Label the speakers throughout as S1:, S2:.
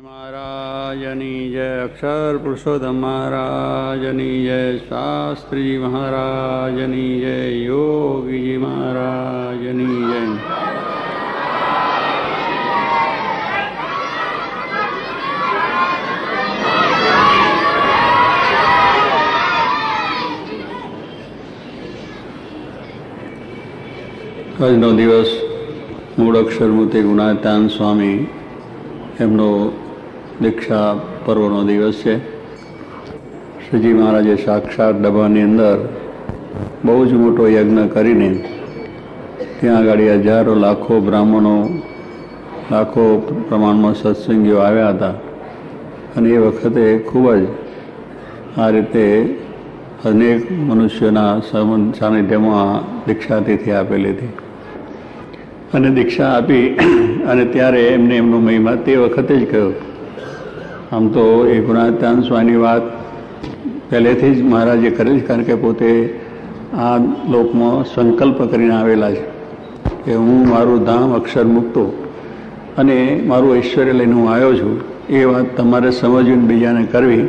S1: મહારાજની જય અક્ષર પુરુષોત્તમ મહારાજની જય શાસ્ત્રી મહારાજની જય યોગીજી મહારાજની જય આજનો દિવસ મૂળ અક્ષર અક્ષરમૂર્તિ ગુણાતાન સ્વામી એમનો દીક્ષા પર્વનો દિવસ છે. શ્રીજી મહારાજે સાક્ષાત ડબ્બાની અંદર બહુ જ મોટો યજ્ઞ કરીને ત્યાં આગળ હજારો લાખો બ્રાહ્મણો, લાખો પ્રમાણમાં સત્સંગીઓ આવ્યા હતા. અને એ વખતે ખૂબ જ આ રીતે અનેક મનુષ્યોના સાનિધ્યમાં દીક્ષાતિથિ આપેલી હતી. અને દીક્ષા આપી અને ત્યારે એમને એમનો મહિમા તે વખતે જ કહ્યો. આમ તો એ ગુણાત્યાન સ્વામીની વાત પહેલેથી જ મહારાજે કરેલી કારણ કે પોતે આ લોકમાં સંકલ્પ કરીને આવેલા છે કે હું મારું ધામ અક્ષર મૂકતો અને મારું ઐશ્વર્ય લઈને હું આવ્યો છું, એ વાત તમારે સમજવીને બીજાને કરવી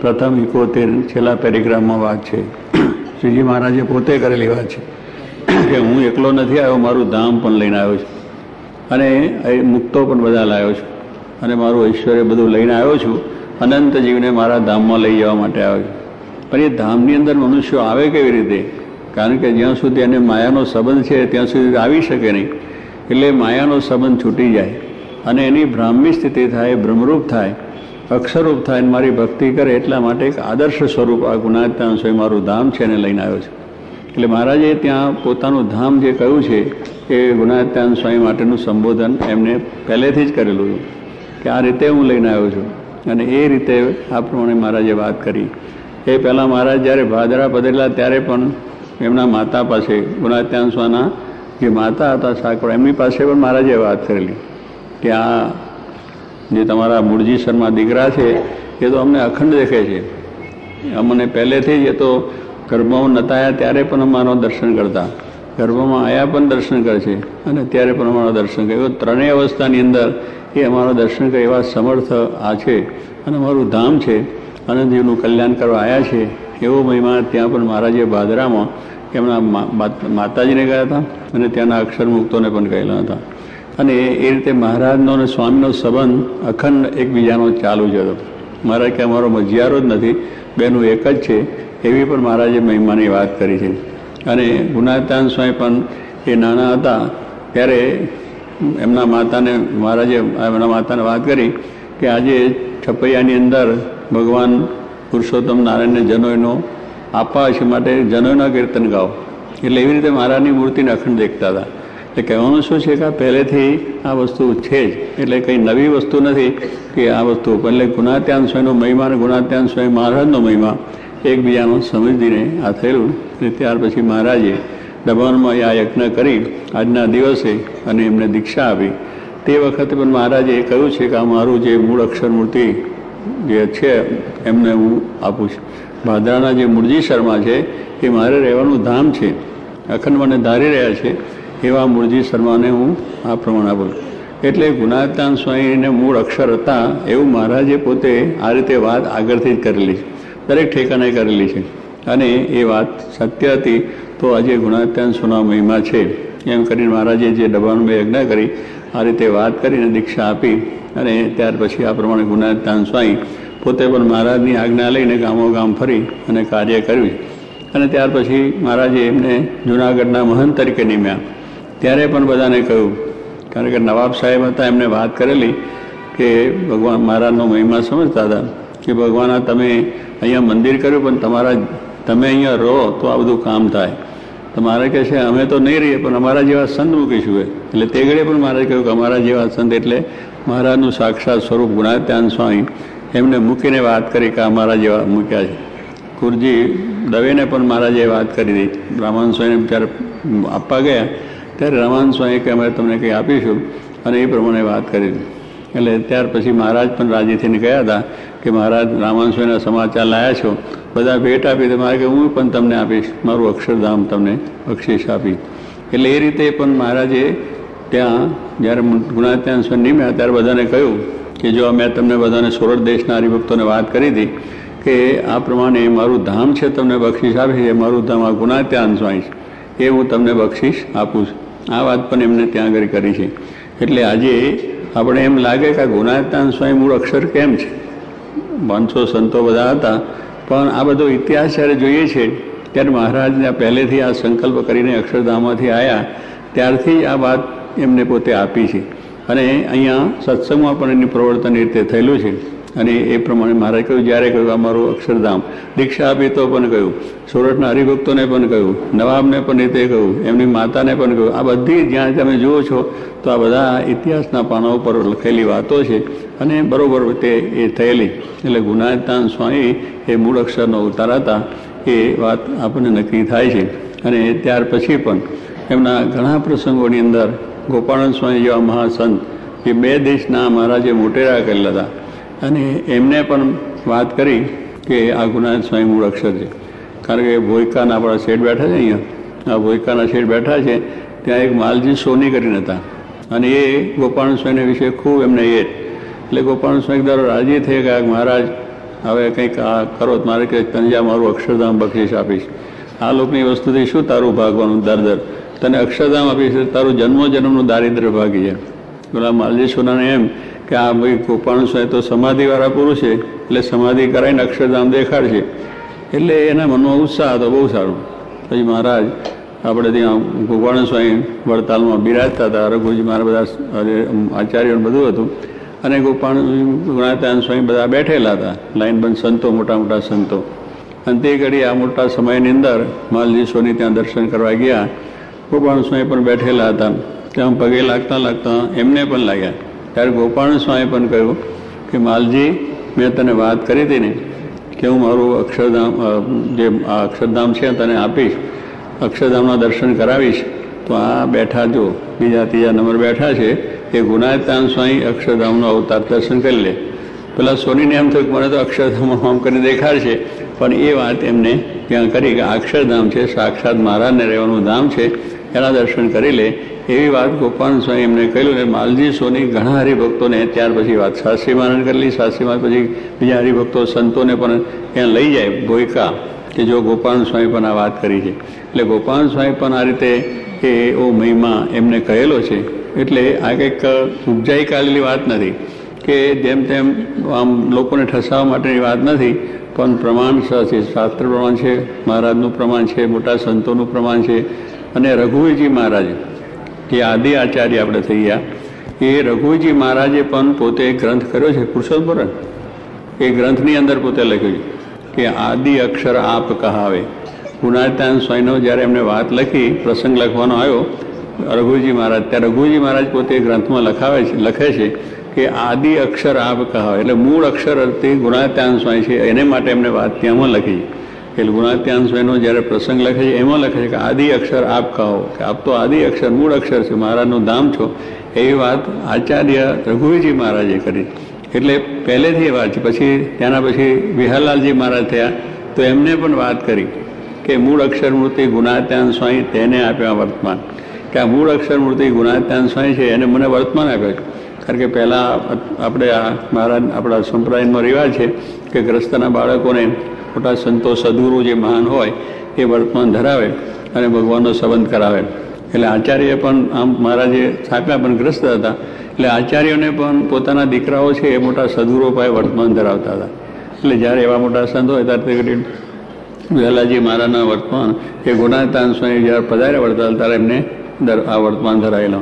S1: પ્રથમ ઇકોતેર છેલ્લા પેરેગ્રાફમાં વાત છે. શ્રીજી મહારાજે પોતે કરેલી વાત છે કે હું એકલો નથી આવ્યો, મારું ધામ પણ લઈને આવ્યો છું અને એ મુક્તો પણ બધા લાવ્યો છું. અને મારું ઐશ્વર્ય બધું લઈને આવ્યો છું, અનંત જીવને મારા ધામમાં લઈ જવા માટે આવ્યો છું. પણ એ ધામની અંદર મનુષ્યો આવે કેવી રીતે? કારણ કે જ્યાં સુધી એને માયાનો સંબંધ છે, ત્યાં સુધી આવી શકે નહીં. એટલે માયાનો સંબંધ છૂટી જાય અને એની બ્રાહ્મી સ્થિતિ થાય, બ્રહ્મરૂપ થાય અક્ષરરૂપ થાય, અને મારી ભક્તિ કરે એટલા માટે એક આદર્શ સ્વરૂપ આ ગુણાત્યાં સ્વયં મારું ધામ છે એને લઈને આવ્યો છું. એટલે મહારાજે ત્યાં પોતાનું ધામ જે કહ્યું છે, એ ગુણાત્યાન સ્વામી માટેનું સંબોધન એમને પહેલેથી જ કરેલું હતું. કે આ રીતે હું લઈને આવ્યો છું. અને એ રીતે આ પ્રમાણે મહારાજે વાત કરી. એ પહેલાં મહારાજ જ્યારે ભાદરા પધરેલા ત્યારે પણ એમના માતા પાસે, ગુણાત્યાન સ્વાના જે માતા હતા સાકર એમની પાસે પણ મહારાજે વાત કરેલી કે આ જે તમારા મૂળજી શર્મા દીકરા છે, એ તો અમને અખંડ દેખે છે. અમને પહેલેથી જ એ તો ગર્ભમાં નતાયા ત્યારે પણ અમારો દર્શન કરતા. ગર્ભમાં આવ્યા પણ દર્શન કરે છે અને ત્યારે પણ અમારો દર્શન કર્યો ત્રણેય અવસ્થાની અંદર એ અમારા દર્શન કરવા સમર્થ આ છે અને અમારું ધામ છે આનંદજીવનું કલ્યાણ કરવા આવ્યા છે, એવો મહિમા ત્યાં પણ મહારાજે ભાદરામાં એમના માતાજીને ગયા હતા અને ત્યાંના અક્ષર મુક્તોને પણ કહેલા હતા. અને એ રીતે મહારાજનો અને સ્વામીનો સંબંધ અખંડ એકબીજાનો ચાલુ જ હતો. મહારાજ કે અમારો મજિયારો જ નથી, બેનું એક જ છે, એવી પણ મહારાજે મહિમાની વાત કરી છે. અને ગુનાતાન સ્વામી પણ એ નાના હતા, ત્યારે એમના માતાને, મહારાજે એમના માતાને વાત કરી કે આજે છપૈયાની અંદર ભગવાન પુરુષોત્તમ નારાયણને જનોયનો આપવા છે માટે જનોયના કીર્તન ગાઓ. એટલે એવી રીતે મહારાજની મૂર્તિને અખંડ દેખતા હતા. એટલે કહેવાનું શું છે કે પહેલેથી આ વસ્તુ છે જ. એટલે કંઈ નવી વસ્તુ નથી કે આ વસ્તુ એટલે ગુણાત્યાન સ્વયંનો મહિમા અને ગુણાત્યાન સ્વયં મહારાજનો મહિમા એકબીજાનો સમજીને આ થયેલું. અને ત્યાર પછી મહારાજે દબાણમાં આ યજ્ઞ કરી આજના દિવસે અને એમને દીક્ષા આપી. તે વખતે પણ મહારાજે કહ્યું છે કે આ મારું જે મૂળ અક્ષરમૂર્તિ જે છે, એમને હું આપું છું. ભાદરાના જે મૂળજી શર્મા છે, એ મારે રહેવાનું ધામ છે. અખંડ મને ધારી રહ્યા છે, એવા મૂળજી શર્માને હું આ પ્રમાણે આપું એટલે ગુણાતાન સ્વામીને મૂળ અક્ષર હતા, એવું મહારાજે પોતે આ રીતે વાત આગળથી જ કરેલી છે. દરેક ઠેકાને કરેલી છે. અને એ વાત સત્ય હતી. તો આજે ગુણાત્યાન સોના મહિમા છે. એમ કરીને મહારાજે જે ડબ્બાનું મેં યજ્ઞ કરી, આ રીતે વાત કરીને દીક્ષા આપી અને ત્યાર પછી આ પ્રમાણે ગુણાત્યાન સ્વાઈ. પોતે પણ મહારાજની આજ્ઞા લઈને ગામો ગામ ફરી અને કાર્ય કર્યું. અને ત્યાર પછી મહારાજે એમને જૂનાગઢના મહંત તરીકે નિમ્યા. ત્યારે પણ બધાને કહ્યું, કારણ કે નવાબ સાહેબ હતા, એમને વાત કરેલી કે ભગવાન મહારાજનો મહિમા સમજતા હતા કે ભગવાન તમે અહીંયા મંદિર કર્યું, પણ તમારા, તમે અહીંયા રહો તો આ બધું કામ થાય. તો મારે કહે છે, અમે તો નહીં રહીએ, પણ અમારા જેવા સંત મૂકીશું એટલે તે ઘડે પણ મારે કહ્યું કે, અમારા જેવા સંત એટલે મહારાજનું સાક્ષાત સ્વરૂપ ગુણાત્યાન સ્વામી. એમને મૂકીને વાત કરી કે અમારા જેવા મૂક્યા છે. કુરજી દવેને પણ મહારાજે વાત કરી દીધી રામાન સ્વામીને જ્યારે આપવા ગયા, ત્યારે રામાન સ્વામી કે અમે તમને કંઈ આપીશું. અને એ પ્રમાણે વાત કરી એટલે ત્યાર પછી મહારાજ પણ રાજી થઈને ગયા હતા કે, મહારાજ રામાન સ્વામીના સમાચાર લાયા છો બધા ભેટ આપી તો મારે કે હું પણ તમને આપીશ. મારું અક્ષરધામ તમને બક્ષિસ આપી. એટલે એ રીતે પણ મહારાજે ત્યાં, જ્યારે ગુણાત્યાન સ્વામી નિમ્યા ત્યારે બધાને કહ્યું કે જો મેં તમને બધાને સોરઠ દેશના હરિભક્તોને વાત કરી હતી કે આ પ્રમાણે મારું ધામ છે તમને બક્ષિસ આપી છે, મારું ધામ આ ગુણાત્યાન સ્વાઈ એ હું તમને બક્ષિસ આપું છું. આ વાત પણ એમને ત્યાં આગળ કરી છે. એટલે આજે આપણે એમ લાગે કે આ ગુણાત્યાન સ્વાઈ મૂળ અક્ષર કેમ છે? પાંચસો સંતો બધા હતા. પણ આ બધો ઇતિહાસ જ્યારે જોઈએ છે, ત્યારે મહારાજને પહેલેથી આ સંકલ્પ કરીને અક્ષરધામમાંથી આવ્યા ત્યારથી આ વાત એમને પોતે આપી છે. અને અહીંયા સત્સંગમાં પણ એની પ્રવર્તન રીતે થયેલું છે. અને એ પ્રમાણે મહારાજ કહ્યું, જ્યારે કહ્યું અમારું અક્ષરધામ. દીક્ષા આપી તો પણ કહ્યું સુરતના હરિભક્તોને પણ કહ્યું, નવાબને પણ રીતે કહ્યું, એમની માતાને પણ કહ્યું. આ બધી જ્યાં તમે જુઓ છો, તો આ બધા ઇતિહાસના પાના ઉપર લખેલી વાતો છે અને બરોબર તે એ થયેલી. એટલે ગુનાતાન સ્વામી એ મૂળ અક્ષરનો ઉતારાતા એ વાત આપણને નક્કી થાય છે. અને ત્યાર પછી પણ એમના ઘણા પ્રસંગોની અંદર ગોપાળન સ્વામી જેવા મહાસંત એ બે દેશના મહારાજે મોટેરા કરેલા હતા. અને એમને પણ વાત કરી કે આ ગુનાથ સ્વામી મૂળ અક્ષર છે. કારણ કે ભોયકાના આપણા શેઠ બેઠા છે અહીંયા. આ ભોયકાના શેઠ બેઠા છે, ત્યાં એક માલજી સોની કરીને હતા. અને એ ગોપાલ સ્વામીને વિશે ખૂબ એમને એ. એટલે ગોપાલ સ્વામી દર રાજી થઈ ગયા મહારાજ, હવે કંઈક આ કરો મારે કે તંજા મારું અક્ષરધામ બક્ષિસ આપીશ. આ લોકની વસ્તુથી શું તારું ભાગવાનું દર તને અક્ષરધામ આપીશ તારું જન્મો જન્મનું દારિદ્ર્ય ભાગી જાય. પેલા માલજી સોનાને એમ કે આ ભાઈ ગોપાલ સ્વામી તો સમાધિવાળા પુરુષ છે, એટલે સમાધિ કરાવીને અક્ષરધામ દેખાડશે. એટલે એના મનમાં ઉત્સાહ હતો, બહુ સારો. પછી મહારાજ, આપણે ત્યાં ગોપાલ સ્વામી વડતાલમાં બિરાજતા હતા, રઘુજી મારા બધા આચાર્યો બધું હતું. અને ગોપાલ ગુણાતાન સ્વામી બધા બેઠેલા હતા લાઈનબંધ સંતો, મોટા મોટા સંતો. અને તે ઘડી આ મોટા સમયની અંદર માલજી ત્યાં દર્શન કરવા ગયા. ગોપાલ સ્વામી પણ બેઠેલા હતા. ત્યાં પગે લાગતા લાગતા એમને પણ લાગ્યા. ત્યારે ગોપાલ સ્વામી પણ કહ્યું કે, માલજી, મેં તને વાત કરી હતી ને કે હું મારું અક્ષરધામ જે આ અક્ષરધામ છે તને આપીશ. અક્ષરધામના દર્શન કરાવીશ. તો આ બેઠા જો, બીજા ત્રીજા નંબર બેઠા છે, એ ગુનાયતાન સ્વામી અક્ષરધામનો અવતાર દર્શન કરી લે. પેલા સોનીને એમ થયું કે, મને તો અક્ષરધામમાં આમ કરીને દેખાડશે પણ એ વાત એમને ત્યાં કરી કે અક્ષરધામ છે, સાક્ષાત મહારાજને રહેવાનું ધામ છે. એના દર્શન કરી લે. એવી વાત ગોપાલ સ્વામી એમને કહ્યું ને, માલજી સોની ઘણા હરિભક્તોને ત્યાર પછી વાત શાસ્ત્રી મારણ કરેલી શાસ્ત્રીમાં પછી બીજા હરિભક્તો, સંતોને પણ ત્યાં લઈ જાય, ભોયકા, કે જો ગોપાલ સ્વામી પણ આ વાત કરી છે. એટલે ગોપાલ સ્વામી પણ આ રીતે એ એવો મહિમા એમને કહેલો છે. એટલે આ કંઈક ઉપજાઈ કાઢેલી વાત નથી. કે જેમ તેમ આમ લોકોને ઠસાવવા માટેની વાત નથી, પણ પ્રમાણ છે, શાસ્ત્ર પ્રમાણ છે, મહારાજનું પ્રમાણ છે, મોટા સંતોનું પ્રમાણ છે અને રઘુવીરજી મહારાજ, જે આદિ આચાર્ય આપણે થઈ ગયા એ રઘુજી મહારાજે પણ પોતે ગ્રંથ કર્યો છે, પુરુષોત્તમ એ ગ્રંથની અંદર પોતે લખ્યું છે કે આદિ અક્ષર આપ કહાવે. ગુણાતાન સ્વાઈનો જ્યારે એમને વાત લખી, પ્રસંગ લખવાનો આવ્યો રઘુજી મહારાજ ત્યાં રઘુજી મહારાજ પોતે ગ્રંથમાં લખાવે છે, લખે છે કે આદિ અક્ષર આપ કહાવે. એટલે મૂળ અક્ષર તે ગુણાત્યાન સ્વાય છે, એને માટે એમને વાત ત્યાંમાં લખી એટલે ગુણાત્યાન સ્વામીનો જ્યારે પ્રસંગ લખે છે, એમાં લખે છે કે આદિ અક્ષર આપ કહો કે આપ તો આદિ અક્ષર, મૂળ અક્ષર છે, મહારાજનું ધામ છો. એવી વાત આચાર્ય રઘુવીજી મહારાજે કરી. એટલે પહેલેથી એ વાત છે. પછી ત્યાંના પછી વિહારલાલજી મહારાજ થયા, તો એમને પણ વાત કરી કે મૂળ અક્ષર મૂર્તિ ગુણાત્યાન સ્વામી તેને આપ્યા વર્તમાન. કે આ મૂળ અક્ષર મૂર્તિ ગુણાત્યાન સ્વામી છે, એને મને વર્તમાન આપ્યું કારણ કે પહેલાં આપણે આ મહારાજ આપણા સંપ્રદાયનો રિવાજ છે કે ગ્રસ્તના બાળકોને મોટા સંતો સદગુરુ જે મહાન હોય એ વર્તમાન ધરાવે અને ભગવાનનો સંબંધ કરાવે. એટલે આચાર્ય પણ આમ મહારાજે સ્થાપ્યા પણ ગ્રસ્ત હતા, એટલે આચાર્યોને પણ પોતાના દીકરાઓ છે એ મોટા સદગુરુ પાસે વર્તમાન ધરાવતા હતા. એટલે જ્યારે એવા મોટા સંત હોય ત્યારે તે વહેલાજી મહારાજના વર્તમાન એ ગુણાતાન સ્વામી જ્યારે પધાર્યા વડતાલ ત્યારે એમને આ વર્તમાન ધરાયેલો.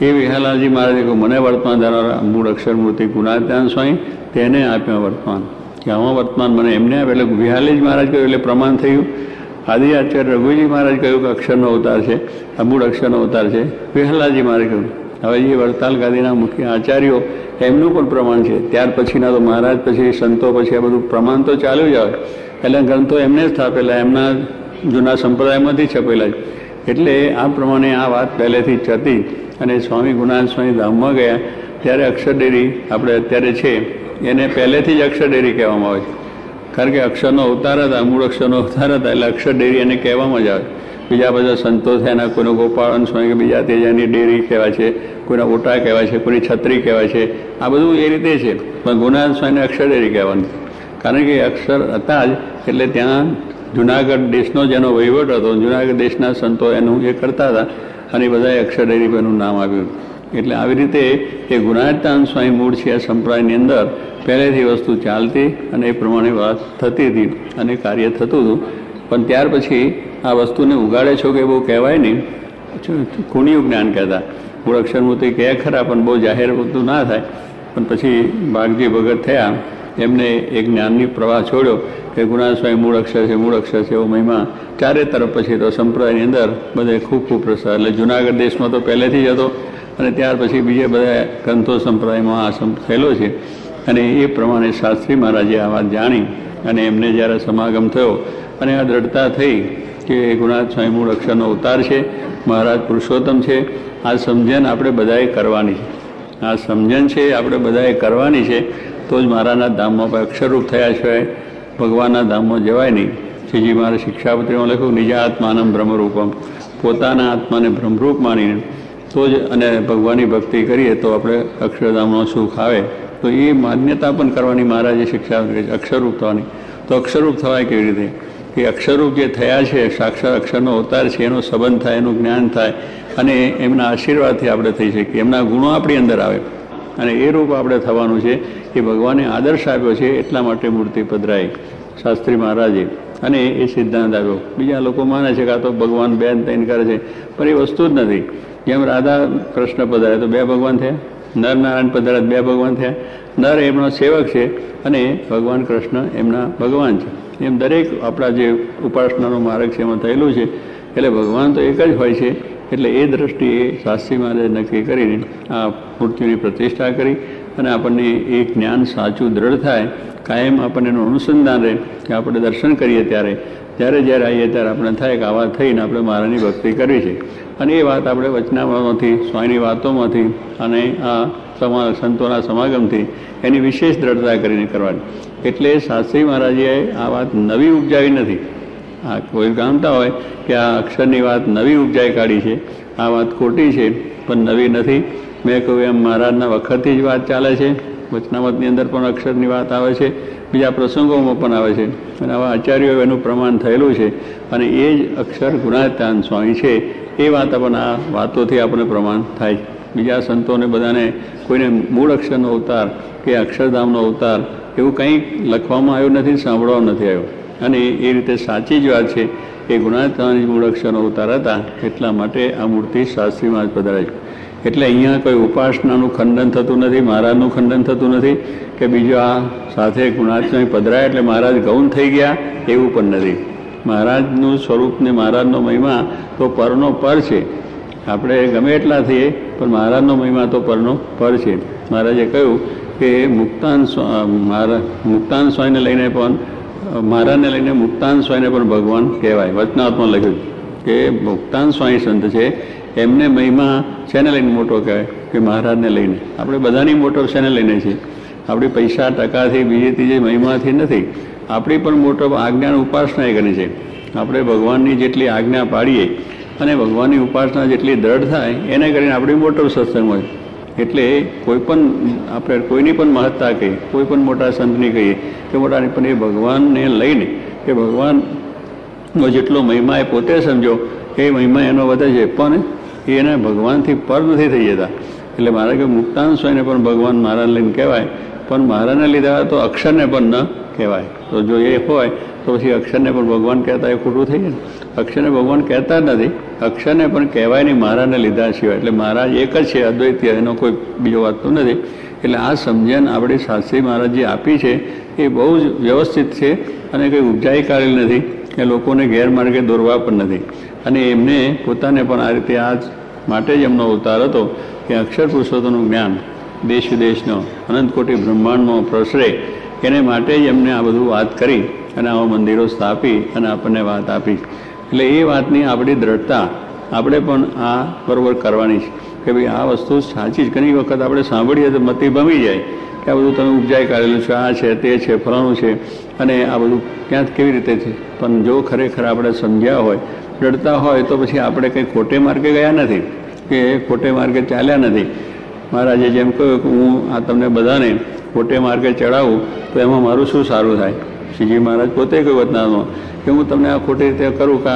S1: એ વિહાલાલજી મહારાજે કહ્યું, મને વર્તમાન ધરાવવા મૂળ અક્ષર મૂર્તિ ગુણાત્યાન સ્વામી, તેને આપ્યા વર્તમાન. કે આમાં વર્તમાન? મને એમને આપે એટલે વિહાલીજી મહારાજ કહ્યું, એટલે પ્રમાણ થયું. આદિ આચાર્ય રઘુજી મહારાજ કહ્યું કે અક્ષરનો અવતાર છે, આ મૂળ અક્ષરનો અવતાર છે. વિહલાલજી મહારાજ કહ્યું, હવે જે વડતાલ ગાદીના મુખ્ય આચાર્યો, એમનું પણ પ્રમાણ છે. ત્યાર પછીના તો મહારાજ, પછી સંતો, પછી આ બધું પ્રમાણ તો ચાલ્યું જ આવે. એટલે ગ્રંથો એમને જ સ્થાપેલા, એમના જૂના સંપ્રદાયમાંથી છપેલા જ એટલે આ પ્રમાણે આ વાત પહેલેથી જ હતી અને સ્વામી ગુણાન સ્વામી ધામમાં ગયા, ત્યારે અક્ષરડેરી આપણે અત્યારે છે, એને પહેલેથી જ અક્ષરડેરી કહેવામાં આવે છે. કારણ કે અક્ષરનો અવતાર હતા, મૂળ અક્ષરનો અવતાર હતા, એટલે અક્ષરડેરી એને કહેવામાં જ આવે. બીજા બધા સંતો થયાના કોઈનો ગોપાળન સ્વામી કે બીજા તેજાની ડેરી કહેવાય છે, કોઈના ઓટા કહેવાય છે, કોઈની છત્રી કહેવાય છે, આ બધું એ રીતે છે. પણ ગુનાનંદ સ્વામીને અક્ષર ડેરી કહેવાનું. કારણ કે અક્ષર હતા જ, એટલે ત્યાં જુનાગઢ દેશનો જેનો વહીવટ હતો. જુનાગઢ દેશના સંતો એનું એ કરતા હતા અને બધાએ અક્ષર ડેરી પર એનું નામ આવ્યું એટલે આવી રીતે એ ગુણાતાન સ્વામી મૂળ છે આ સંપ્રદાયની અંદર. પહેલેથી વસ્તુ ચાલતી અને એ પ્રમાણે વાત થતી હતી અને કાર્ય થતું હતું. પણ ત્યાર પછી આ વસ્તુને ઉગાડે છો કે બહુ કહેવાય નહીં. કુણિયું જ્ઞાન કહેતા. મૂળ અક્ષરમૂર્તિ કહે ખરા, પણ બહુ જાહેર બધું ના થાય. પણ પછી ભાગજી ભગત થયા એમને એક જ્ઞાનની પ્રવાહ છોડ્યો કે ગુણા સ્વામી મૂળ અક્ષર છે, મૂળ અક્ષર છે એવો મહિમા. ચારે તરફ પછી તો સંપ્રદાયની અંદર બધે ખૂબ ખૂબ પ્રસાર એટલે જુનાગઢ દેશમાં તો પહેલેથી જ હતો અને ત્યાર પછી બીજે બધા ગ્રંથો સંપ્રદાયમાં આ થયેલો છે. અને એ પ્રમાણે શાસ્ત્રી મહારાજે આ વાત જાણી અને એમને જ્યારે સમાગમ થયો અને આ દ્રઢતા થઈ કે ગુણાથ સ્વામી મૂળ અક્ષરનો અવતાર છે, મહારાજ પુરુષોત્તમ છે, આ સમજણ આપણે બધાએ કરવાની છે. આ સમજણ છે આપણે બધાએ કરવાની છે. તો જ મારાના ધામમાં અક્ષરરૂપ થયા છે ભગવાનના ધામમાં જવાય નહીં. શ્રીજી મારે શિક્ષાપત્રીમાં લખ્યું, નિજા આત્માનમ બ્રહ્મરૂપમ. પોતાના આત્માને બ્રહ્મરૂપ માનીને તો જ અને ભગવાનની ભક્તિ કરીએ તો આપણે અક્ષરધામનો સુખ આવે. તો એ માન્યતા પણ કરવાની મહારાજે શિક્ષા અક્ષરરૂપ થવાની. તો અક્ષરરૂપ થવાય કેવી રીતે? કે અક્ષરરૂપ જે થયા છે સાક્ષર અક્ષરનો અવતાર છે, એનો સંબંધ થાય, એનું જ્ઞાન થાય અને એમના આશીર્વાદથી આપણે થઈ શકીએ. એમના ગુણો આપણી અંદર આવે. અને એ રૂપ આપણે થવાનું છે એ ભગવાને આદર્શ આપ્યો છે એટલા માટે મૂર્તિ પધરાઈ. શાસ્ત્રી મહારાજે. અને એ સિદ્ધાંત આવ્યો. બીજા લોકો માને છે કે આ તો ભગવાન બેન તૈન કરે છે. પણ એ વસ્તુ જ નથી. જેમ રાધા કૃષ્ણ પધારે તો બે ભગવાન થયા. નર નારાયણ પધારે બે ભગવાન થયા. નર એમનો સેવક છે અને ભગવાન કૃષ્ણ એમના ભગવાન છે. એમ દરેક આપણા જે ઉપાસનાનો માર્ગ છે એમાં થયેલું છે. એટલે ભગવાન તો એક જ હોય છે. એટલે એ દ્રષ્ટિએ શાસ્ત્રી મહારાજે નક્કી કરીને આ મૂર્તિઓની પ્રતિષ્ઠા કરી અને આપણને એ જ્ઞાન સાચું દ્રઢ થાય, કાયમ આપણને એનું અનુસંધાન રહે કે આપણે દર્શન કરીએ ત્યારે. જ્યારે જ્યારે આવીએ ત્યારે આપણે થાય કે આવા થઈને આપણે મારાની ભક્તિ કરવી છે. અને એ વાત આપણે વચનામાંથી સ્વામીની વાતોમાંથી અને આ સમા, સંતોના સમાગમથી એની વિશેષ દ્રઢતા કરીને કરવાની. એટલે શાસ્ત્રી મહારાજે આ વાત નવી ઉપજાવી નથી. આ કોઈ જાણતા હોય કે આ અક્ષરની વાત નવી ઉપજાઈ કાઢી છે, આ વાત ખોટી છે, પણ નવી નથી. મેં કહ્યું, એમ મહારાજના વખતથી જ વાત ચાલે છે. વચનામતની અંદર પણ અક્ષરની વાત આવે છે, બીજા પ્રસંગોમાં પણ આવે છે. અને આવા આચાર્યો એનું પ્રમાણ થયેલું છે. અને એ જ અક્ષર ગુણાતાન સ્વામી છે. એ વાત આપણને આ વાતોથી આપણને પ્રમાણ થાય બીજા સંતોને બધાને કોઈને મૂળ અક્ષરનો અવતાર કે અક્ષરધામનો અવતાર એવું કંઈ લખવામાં આવ્યું નથી, સાંભળવામાં નથી આવ્યું. અને એ રીતે સાચી જ વાત છે. એ ગુણાત્માની મૂળ અક્ષરો અવતાર હતા, એટલા માટે આ મૂર્તિ શાસ્ત્રીમાં જ પધરાય એટલે અહીંયા કોઈ ઉપાસનાનું ખંડન થતું નથી, મહારાજનું ખંડન થતું નથી, કે બીજો આ સાથે ગુણાત્મા પધરાય એટલે મહારાજ ગૌણ થઈ ગયા, એવું પણ નથી. મહારાજનું સ્વરૂપ ને મહારાજનો મહિમા તો પરનો પર છે. આપણે ગમે એટલા થઈએ, પણ મહારાજનો મહિમા તો પરનો પર છે. મહારાજે કહ્યું કે મુક્તાન મુક્તાન સ્વામીને લઈને પણ મહારાજને લઈને મુક્તાન સ્વામીને પણ ભગવાન કહેવાય. વચનાત્મા લખ્યું કે મુક્તાન સ્વામી સંત છે, એમને મહિમા શેને લઈને મોટો કહેવાય? કે મહારાજને લઈને. આપણે બધાની મોટો શેને લઈને છીએ? આપણી પૈસા ટકાથી બીજી ત્રીજી મહિમાથી નથી, આપણી પણ મોટો આજ્ઞાની ઉપાસના એ કરી છે. આપણે ભગવાનની જેટલી આજ્ઞા પાડીએ અને ભગવાનની ઉપાસના જેટલી દ્રઢ થાય, એને કરીને આપણી મોટો સત્સંગ હોય. એટલે કોઈ પણ આપણે કોઈની પણ મહત્તા કહીએ, કોઈ પણ મોટા સંતની કહીએ, કે મોટાની પણ એ ભગવાનને લઈને કે ભગવાનનો જેટલો મહિમા એ પોતે સમજો, એ મહિમા એનો વધે છે, પણ એને ભગવાનથી પર નથી થઈ જતા. એટલે મારે કે મુક્તાન સ્વયને પણ ભગવાન મહારાજ લઈને કહેવાય, પણ મહારાજને લીધા તો અક્ષરને પણ ન કહેવાય. તો જો એ હોય, તો પછી અક્ષરને પણ ભગવાન કહેતા એ ખોટું થઈ જાય અક્ષરને ભગવાન કહેતા નથી. અક્ષરને પણ કહેવાય નહીં, મહારાજને લીધા સિવાય. એટલે મહારાજ એક જ છે, અદ્વૈતીય, એનો કોઈ બીજો વાત નથી. એટલે આ સમજણ આપણી શાસ્ત્રી મહારાજ જે આપી છે. એ બહુ જ વ્યવસ્થિત છે અને કંઈ ઉપજાઈ કાઢેલ નથી. કે લોકોને ગેરમાર્ગે દોરવા પણ નથી. અને એમને પોતાને પણ આ રીતે આ માટે જ એમનો અવતાર હતો કે અક્ષર પુરુષોત્તમનું જ્ઞાન દેશ વિદેશનો, અનંત કોટી બ્રહ્માંડમાં પ્રસરે. એને માટે જ એમને આ બધું વાત કરી અને આવા મંદિરો સ્થાપી અને આપણને વાત આપી. એટલે એ વાતની આપણી દ્રઢતા, આપણે પણ આ બરોબર કરવાની છે. કે ભાઈ આ વસ્તુ સાચી જ, ઘણી વખત આપણે સાંભળીએ તો મતી ભમી જાય કે આ બધું તમે ઉપજાઈ કાઢેલું છે, આ છે, તે છે, ફલાણું છે, અને આ બધું ક્યાં કેવી રીતે છે? પણ જો ખરેખર આપણે સમજ્યા હોય રડતા હોય તો પછી આપણે કંઈ ખોટે માર્ગે ગયા નથી, કે ખોટે માર્ગે ચાલ્યા નથી. મહારાજે જેમ કહ્યું કે હું આ તમને બધાને ખોટે માર્ગે ચડાવું, તો એમાં મારું શું સારું થાય? શ્રીજી મહારાજ પોતે કહ્યું વતનામાં કે હું તમને આ ખોટી રીતે કરું કે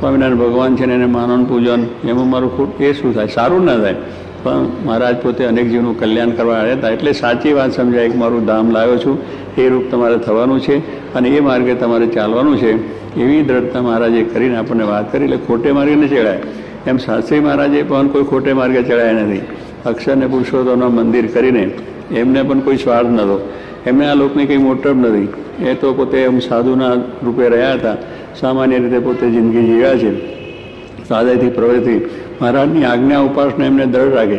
S1: સ્વામિનારાયણ ભગવાન છે ને એને માનન પૂજન, એમાં મારું ખોટ એ શું થાય? સારું ના થાય. પણ મહારાજ પોતે અનેક જીવનું કલ્યાણ કરવા આવ્યા હતા. એટલે સાચી વાત સમજાય કે મારું ધામ લાવ્યો છું. એ રૂપ તમારે થવાનું છે અને એ માર્ગે તમારે ચાલવાનું છે. એવી દ્રઢતા મહારાજે કરીને આપણને વાત કરી. એટલે ખોટે માર્ગે નહીં ચડાય. એમ શાસ્ત્રી મહારાજે પણ કોઈ ખોટે માર્ગે ચડાયા નથી. અક્ષરને પુરુષોત્તમના મંદિર કરીને એમને પણ કોઈ સ્વાર્થ નહોતો એમને આ લોકની કંઈ મોટપ નથી. એ તો પોતે એમ સાધુના રૂપે રહ્યા હતા. સામાન્ય રીતે પોતે જિંદગી જીવ્યા છે. સાદાઈથી પ્રવૃત્તિ. મહારાજની આજ્ઞા ઉપાસના એમને દ્રઢ રાખે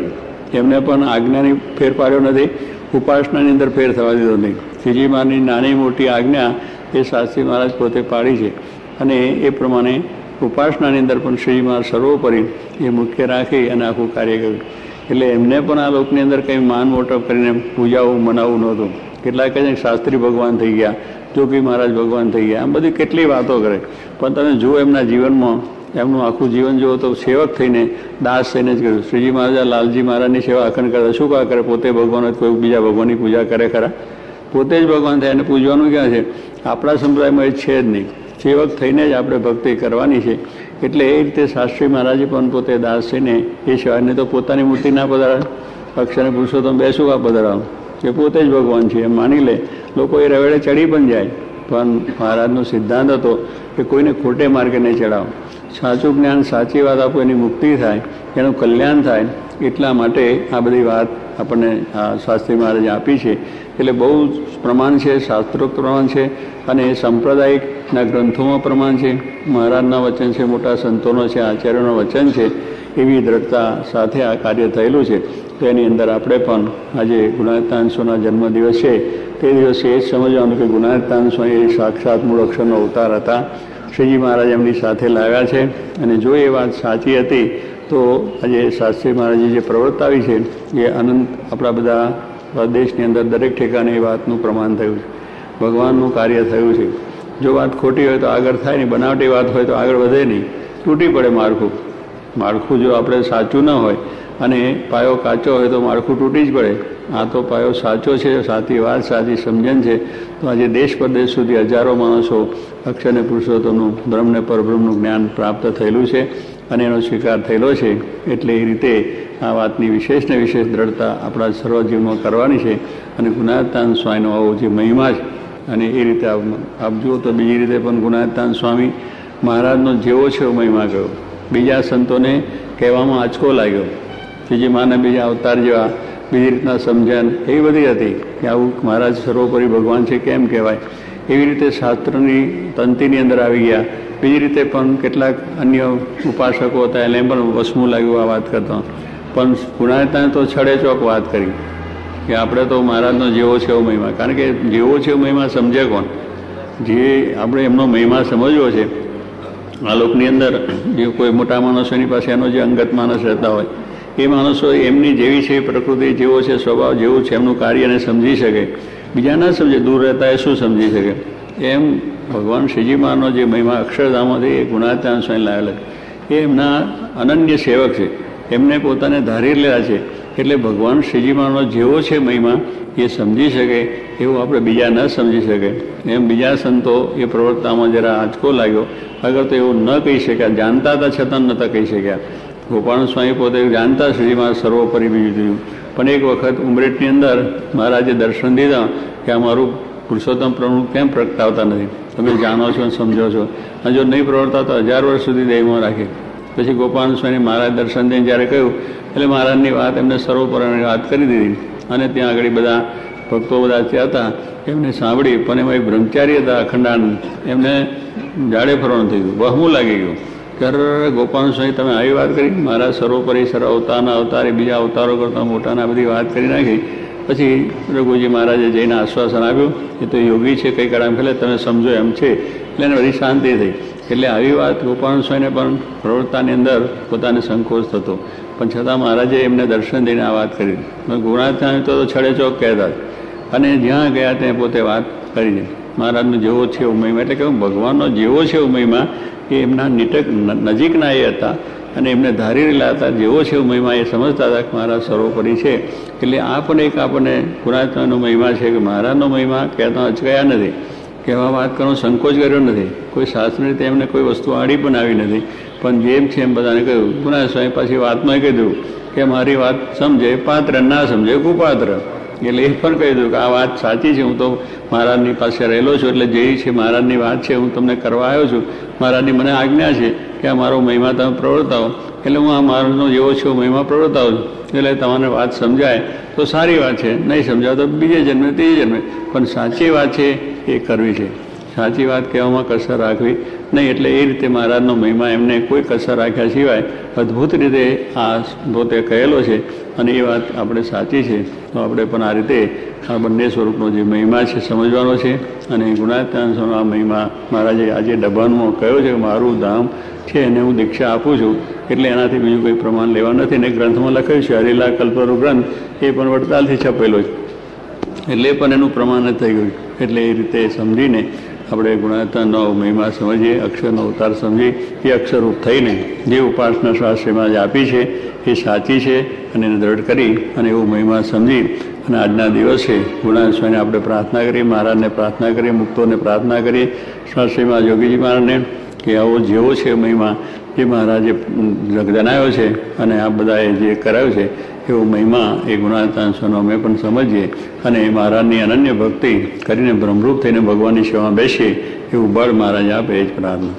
S1: એમને પણ આજ્ઞાની ફેર પાડ્યો નથી. ઉપાસનાની અંદર ફેર થવા દીધો નહીં શ્રીજી મારની નાની મોટી આજ્ઞા એ શાસ્ત્રી મહારાજ પોતે પાડી છે. અને એ પ્રમાણે ઉપાસનાની અંદર પણ મહારાજ સર્વોપરી એ મુખ્ય રાખી અને આખું કાર્ય કર્યું એટલે એમને પણ આ લોકની અંદર કંઈ માન મોટપ કરીને પૂજાવું, મનાવવું નહોતું. કેટલાક છે શાસ્ત્રી ભગવાન થઈ ગયા, જોગી મહારાજ ભગવાન થઈ ગયા આમ બધી કેટલી વાતો કરે. પણ તમે જુઓ એમના જીવનમાં, એમનું આખું જીવન જુઓ તો સેવક થઈને દાસ થઈને જ કર્યું શ્રીજી મહારાજા, લાલજી મહારાજની સેવા અખંડ કરતા શું કા કરે? પોતે ભગવાન કોઈ બીજા ભગવાનની પૂજા કરે ખરા? પોતે જ ભગવાન થાય. એને પૂજવાનું ક્યાં છે? આપણા સંપ્રદાયમાં એ છે જ નહીં. સેવક થઈને જ આપણે ભક્તિ કરવાની છે. એટલે એ રીતે શાસ્ત્રી મહારાજે પણ પોતે દાસીને એ સેવાને તો પોતાની મૂર્તિ ના પધારે. અક્ષરને પુરુષોત્તમ બેસું આ પધારાવ એ પોતે જ ભગવાન છે, એમ માની લે. લોકો એ રવેડે ચડી પણ જાય. પણ મહારાજનો સિદ્ધાંત હતો કે કોઈને ખોટે માર્ગે નહીં ચડાવો. સાચું જ્ઞાન, સાચી વાત આપો, એની મુક્તિ થાય, એનું કલ્યાણ થાય, એટલા માટે આ બધી વાત આપણને શાસ્ત્રી મહારાજે આપી છે. એટલે બહુ પ્રમાણ છે, શાસ્ત્રોક્ત પ્રમાણ છે અને એ સાંપ્રદાયિકના ગ્રંથોમાં પ્રમાણ છે. મહારાજના વચન છે, મોટા સંતોનો છે, આચાર્યોનું વચન છે, એવી દ્રઢતા સાથે આ કાર્ય થયેલું છે. તો એની અંદર આપણે પણ આજે ગુણાતાંશોના જન્મદિવસ છે. તે દિવસે એ જ સમજવાનું કે ગુણાતાંશો એ સાક્ષાત મૂળ અક્ષરનો અવતાર હતા. શ્રીજી મહારાજ એમની સાથે લાવ્યા છે અને જો એ વાત સાચી હતી, તો આજે શાસ્ત્રી મહારાજે જે પ્રવર્તાવી છે, એ અનંત આપણા બધા દેશની અંદર દરેક ઠેકાણે એ વાતનું પ્રમાણ થયું છે. ભગવાનનું કાર્ય થયું છે. જો વાત ખોટી હોય તો આગળ થાય નહીં. બનાવટી વાત હોય તો આગળ વધે નહીં. તૂટી પડે માળખું. માળખું જો આપણે સાચું ન હોય અને પાયો કાચો હોય તો માળખું તૂટી જ પડે. આ તો પાયો સાચો છે, સાચી વાત, સાચી સમજણ છે. તો આજે દેશ પરદેશ સુધી હજારો માણસો અક્ષરને પુરુષોત્તમનું બ્રહ્મને પરબ્રહ્મનું જ્ઞાન પ્રાપ્ત થયેલું છે અને એનો સ્વીકાર થયેલો છે. એટલે એ રીતે આ વાતની વિશેષ ને વિશેષ દ્રઢતા આપણા સર્વ જીવનમાં કરવાની છે અને ગુણાતાન સ્વામીનો આવો જે મહિમા છે અને એ રીતે આપ જુઓ તો બીજી રીતે પણ ગુણાતાન સ્વામી મહારાજનો જેવો છે મહિમા ગયો. બીજા સંતોને કહેવામાં આંચકો લાગ્યો. ત્રીજી માને બીજા અવતાર જેવા, બીજી રીતના સમજણ, એવી બધી હતી કે આવું મહારાજ સર્વોપરી ભગવાન છે કેમ કહેવાય? એવી રીતે શાસ્ત્રની તંતીની અંદર આવી ગયા. બીજી રીતે પણ કેટલાક અન્ય ઉપાસકો હતા, એને પણ વસમું લાગ્યું આ વાત કરતા. પણ ગુણાતાને તો છડે ચોક વાત કરી કે આપણે તો મહારાજનો જેવો છે એવો મહિમા. કારણ કે જેવો છે એવો મહિમા સમજે કોણ? જે આપણે એમનો મહિમા સમજવો છે, આ લોકની અંદર જે કોઈ મોટા માણસોની પાસે એનો જે અંગત માણસ રહેતા હોય એ માણસો એમની જેવી છે, પ્રકૃતિ જેવો છે, સ્વભાવ જેવું છે, એમનું કાર્યને સમજી શકે. બીજા ના સમજે, દૂર રહેતા એ શું સમજી શકે? એમ ભગવાન શ્રીજી મહારાજનો જે મહિમા અક્ષરધામમાંથી એ ગુણાત્યાન સ્વામી લાવેલા એ એમના અનન્ય સેવક છે. એમને પોતાને ધારી લેલા છે. એટલે ભગવાન શ્રીજી મહારાજનો જેવો છે મહિમા, એ સમજી શકે, એવું આપણે બીજા ન સમજી શકે. એમ બીજા સંતો એ પ્રવર્તામાં જરા આંચકો લાગ્યો. અગર તો એવું ન કહી શક્યા, જાણતા હતા છતાં નહોતા કહી શક્યા. ગોપાલ સ્વામી પોતે જાણતા શ્રીમાં સર્વોપરી બીજું થયું. પણ એક વખત ઉમરેટની અંદર મહારાજે દર્શન દીધા કે અમારું મારું પુરુષોત્તમ પ્રભુ કેમ પ્રગટાવતા નથી? તમે જાણો છો અને સમજો છો. અને જો નહીં પ્રવર્તા તો હજાર વર્ષ સુધી દેહમાં રાખે. પછી ગોપાલ સ્વામી મહારાજ દર્શન દઈને જ્યારે કહ્યું, એટલે મહારાજની વાત એમને સર્વપરાની વાત કરી દીધી. અને ત્યાં આગળ બધા ભક્તો બધા ત્યાં હતા, એમને સાંભળી, પણ એમાં એક બ્રહ્મચારી હતા અખંડાનંદ. એમને જાડે ફરવાનું થઈ ગયું. બહમું લાગી ગયું. કર, ગોપાલ સ્વામી, તમે આવી વાત કરી, મારા સર્વોપરી સર્વ અવતારના અવતારે બીજા અવતારો કરતાં મોટાના બધી વાત કરી નાખી. પછી રઘુજી મહારાજે જઈને આશ્વાસન આપ્યું એ તો યોગી છે કંઈ કડામ ખેલે તમે સમજો એમ છે. એટલે એને બધી શાંતિ થઈ. એટલે આવી વાત ગોપાલ સ્વામીને પણ પ્રવૃત્તાની અંદર પોતાને સંકોચ થતો. પણ છતાં મહારાજે એમને દર્શન દઈને આ વાત કરી. ગુણાત્યા તો છડે ચોક કહેતા અને જ્યાં ગયા ત્યાં પોતે વાત કરી દે મહારાજનો જેવો છે એવું મહિમા એટલે કે ભગવાનનો જેવો છે એવું મહિમા એ એમના નિટક નજીકના એ હતા અને એમને ધારી રહેલા હતા, જેવો છે એવું મહિમા એ સમજતા હતા કે મહારાજ સર્વોપરી છે. એટલે આ પણ એક આપણને પુરાતનનો મહિમા છે કે મહારાજનો મહિમા કહેતા અચકાયા નથી. કહેવા વાત કરવાનો સંકોચ કર્યો નથી. કોઈ શાસ્ત્રની રીતે એમને કોઈ વસ્તુ આડી પણ આવી નથી. પણ જેમ છે એમ બધાને કહ્યું પુના સ્વામી પાછી વાતમાં કીધું કે મારી વાત સમજે, પાત્ર ના સમજે, કુપાત્ર. એટલે એ પણ કહી દઉં કે આ વાત સાચી છે, હું તો મહારાજની પાસે રહેલો છું એટલે જે છે મહારાજની વાત છે, હું તમને કરવા આવ્યો છું. મહારાજની મને આજ્ઞા છે કે આ મારો મહિમા તમે પ્રવર્તાવો. એટલે હું આ મહારાજનો જેવો છું મહિમા પ્રવર્તાવું છું. એટલે તમારે વાત સમજાય તો સારી વાત છે. નહીં સમજાય તો બીજે જન્મે, ત્રીજે જન્મે. પણ સાચી વાત છે એ કરવી છે. સાચી વાત કહેવામાં કસર રાખવી નહીં, એટલે એ રીતે મહારાજનો મહિમા એમને કોઈ કસર રાખ્યા સિવાય અદ્ભુત રીતે આ પોતે કહેલો છે અને એ વાત આપણે સાચી છે. તો આપણે પણ આ રીતે આ બંને સ્વરૂપનો જે મહિમા છે સમજવાનો છે અને ગુણાત્યાંશનો આ મહિમા મહારાજે આજે ડબાનમાં કહ્યો છે, મારું ધામ છે એને હું દીક્ષા આપું છું. એટલે એનાથી બીજું કોઈ પ્રમાણ લેવા નથી અને ગ્રંથમાં લખાયું છે, હરિલા કલ્પરો ગ્રંથ, એ પણ વડતાલથી છપેલો છે. એટલે પણ એનું પ્રમાણ થઈ ગયું એટલે એ રીતે સમજીને આપણે ગુણાત્તાનો મહિમા સમજીએ, અક્ષરનો અવતાર સમજી એ અક્ષરરૂપ થઈને જે ઉપાસના શાસ્ત્રમાં જે આપી છે, એ સાચી છે અને એને દ્રઢ કરી અને એવું મહિમા સમજી અને આજના દિવસે ગુણાસ્વામીને આપણે પ્રાર્થના કરીએ, મહારાજને પ્રાર્થના કરીએ, મુક્તોને પ્રાર્થના કરીએ. શાસ્ત્રીમાં યોગીજી મહારાજને કે આવો જેવો છે મહિમા જે મહારાજે જણાવ્યો છે અને આ બધાએ જે કરાયો છે એવો મહિમા એ ગુણાતાંશોનો અમે પણ સમજીએ અને મહારાજની અનન્ય ભક્તિ કરીને બ્રહ્મરૂપ થઈને ભગવાનની સેવા બેસીએ એવું બળ મહારાજ આપે એ જ પ્રાર્થના.